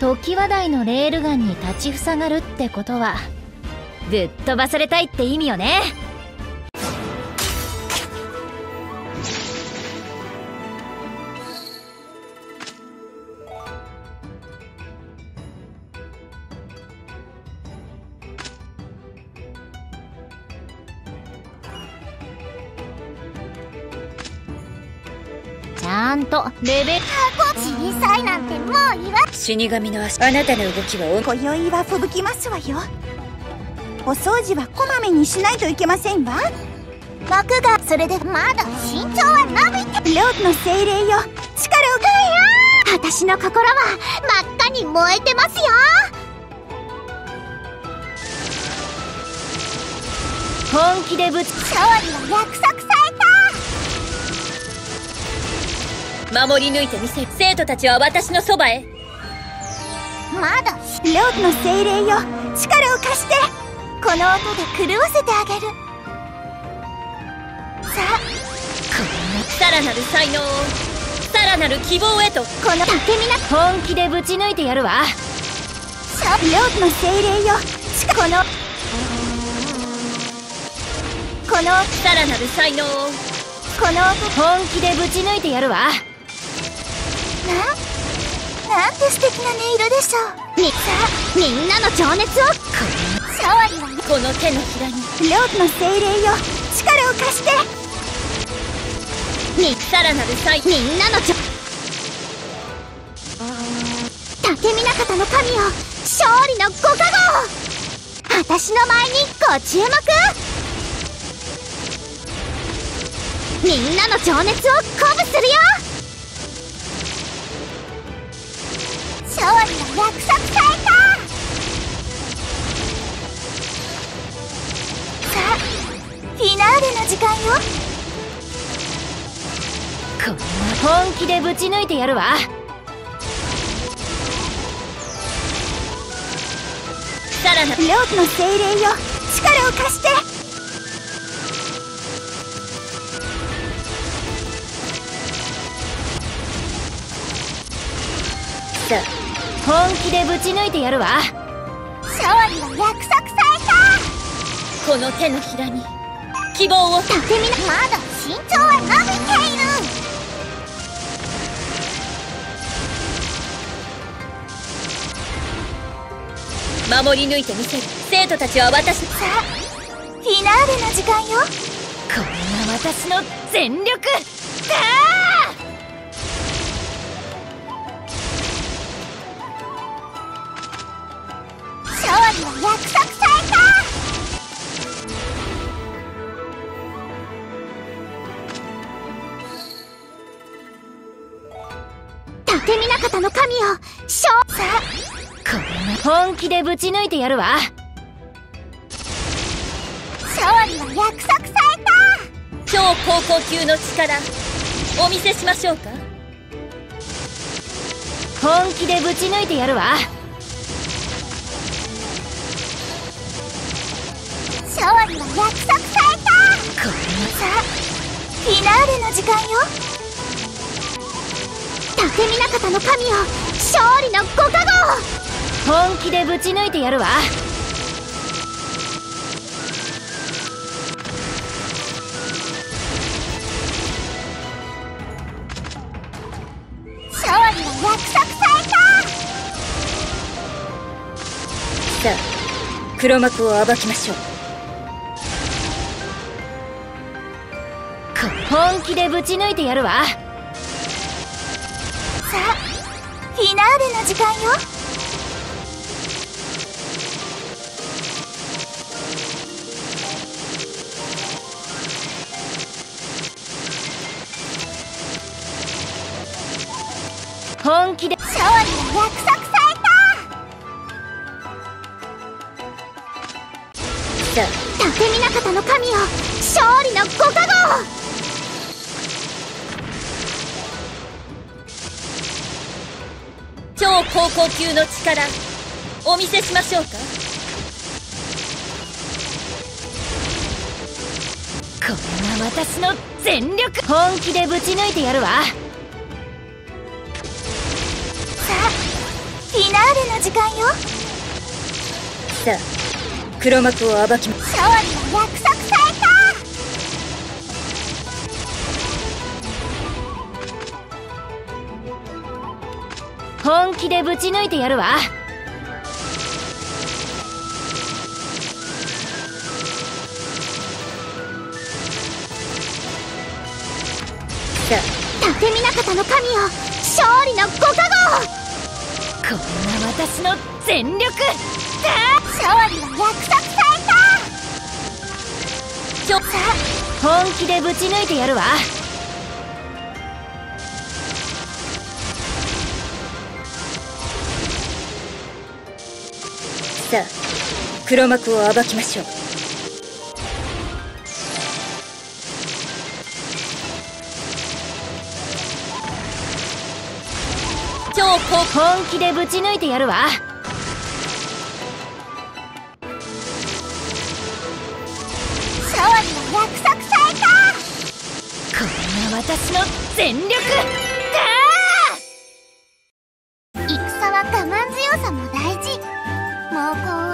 時話台のレールガンに立ちふさがるってことはぶっ飛ばされたいって意味よね。ちゃんと。レベル。小さいなんてもう死神の足。あなたの動きはお今宵は吹雪きますわよ。お掃除はこまめにしないといけませんわ。僕がそれでまだ身長は伸びて。ローの精霊よ。力をかよ私の心は真っ赤に燃えてますよ。本気でぶつ勝利は約束さ守り抜いてみせる生徒たちは私のそばへ。れたまだローの精霊よ。力を貸して。この音で狂わせてあげる。さあ。さらなる才能。をさらなる希望へと。この。竹みな本気でぶち抜いてやるわ。しょローの精霊よ。しかこの。この。さらなる才能。をこの音。本気でぶち抜いてやるわ。な？なんて素敵な音色でしょう。みさあみんなの情熱を勝利はこの手のひらにローの精霊よ。力を貸して。みさらなる才みんなの情。竹見方の神よ。勝利のご加護私の前にご注目。みんなの情熱を鼓舞するよこんな本気でぶち抜いてやるわ。さらなるローズの精霊よ。力を貸して。さ本気でぶち抜いてやるわ。勝利は約束されこの手のひらに希望を。た竹見な。まだ身長は伸びている守り抜いてみせる生徒たちは私さあフィナーレの時間よ。こんな私の全力だ勝利は約束された。竹見方の神よ。勝さあこんな本気でぶち抜いてやるわ。勝利は約束され超高校級の力お見せしましょうか？本気でぶち抜いてやるわ。た勝利は約束された。こんさあフィナーレの時間よ。竹見方の神よ。勝利のご加護。な本気でぶち抜いてやるわ。勝利は約束されさあ黒幕を暴きましょう。本気でぶち抜いてやるわ。たさあフィナーレの時間よ本気で。勝利は約束された竹見方の神よ。勝利のご加護。超高校級の力お見せしましょうか。これが私の全力。本気でぶち抜いてやるわ。ィナーレの時間よ。さあ黒幕を暴きま勝利は約束された。本気でぶち抜いてやるわ。さ立見中田の神よ。勝利のご加護こんな私の全力勝利は約束された。ちょさあ本気でぶち抜いてやるわ。さあ黒幕を暴きましょう。超本気でぶち抜いてやるわ。シャワ約束されたこれが私の全力。だ戦は我慢強さも大事。猛攻